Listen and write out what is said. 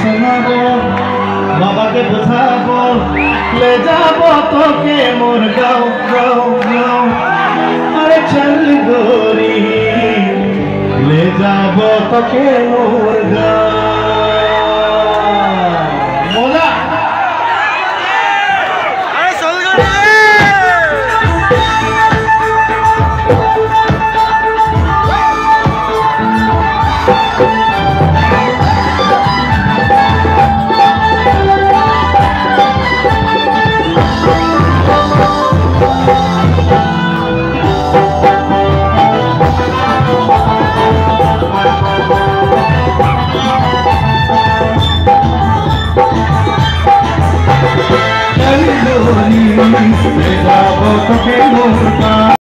শোনাবো, বাবাকে বোঝাবো, লে যাব তোকে মোর গাও গাও গাও। আরে চল গোরি, লে যাব তোকে মোর Let me go,